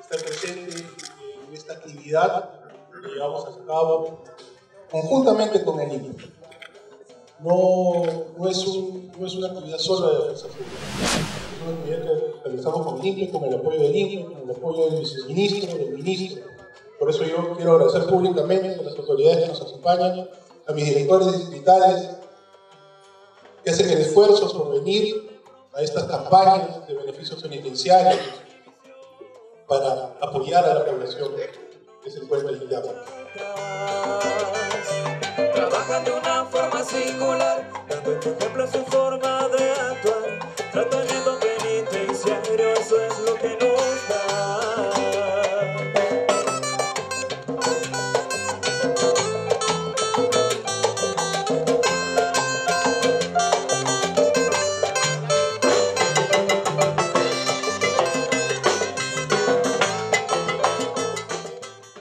estar presente en esta actividad que llevamos a cabo conjuntamente con el INPE. No, no, es un, no es una actividad solo de defensa pública. Es una actividad que realizamos con el INPE, con el apoyo del INPE, con el apoyo del viceministro, del ministro. Por eso yo quiero agradecer públicamente a las autoridades que nos acompañan, a mis directores distritales, que hacen el esfuerzo por venir a estas campañas de beneficios penitenciarios para apoyar a la población que se encuentra en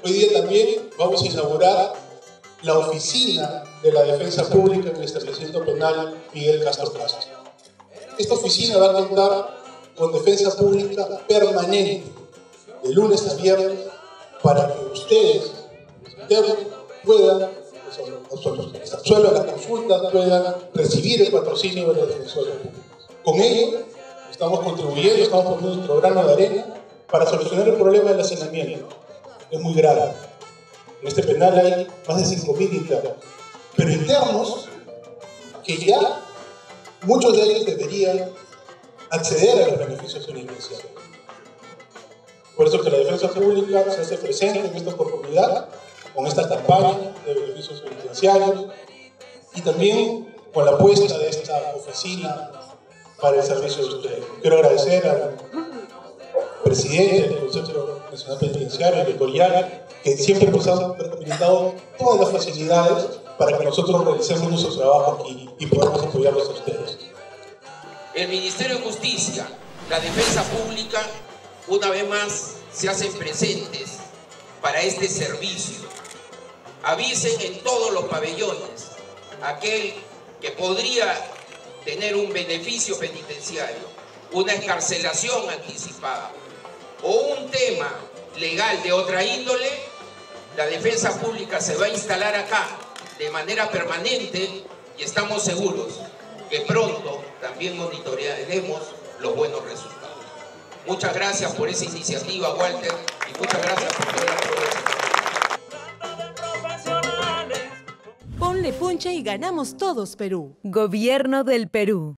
Hoy día también vamos a inaugurar la oficina de la defensa pública en el establecimiento penal Miguel Castro Castro. Esta oficina va a contar con defensa pública permanente, de lunes a viernes, para que ustedes, puedan, absuelvan las consultas, puedan recibir el patrocinio de la defensora pública. Con ello, estamos contribuyendo, estamos poniendo nuestro grano de arena para solucionar el problema del hacinamiento. Es muy grave. En este penal hay más de 5.000 internos. Pero internos que ya muchos de ellos deberían acceder a los beneficios penitenciarios. Por eso que la defensa pública se hace presente en esta oportunidad, con esta campaña de beneficios penitenciarios y también con la apuesta de esta oficina para el servicio de ustedes. Quiero agradecer al presidente del Consejo Nacional Penitenciario, el Victoriano, que siempre nos han brindado todas las facilidades para que nosotros realicemos nuestro trabajo y podamos apoyarlos a ustedes. El Ministerio de Justicia, la Defensa Pública, una vez más se hacen presentes para este servicio. Avisen en todos los pabellones aquel que podría tener un beneficio penitenciario, una escarcelación anticipada o un tema legal de otra índole, la defensa pública se va a instalar acá de manera permanente y estamos seguros que pronto también monitorearemos los buenos resultados. Muchas gracias por esa iniciativa, Walter, y muchas gracias por el apoyo. Ponle punche y ganamos todos Perú. Gobierno del Perú.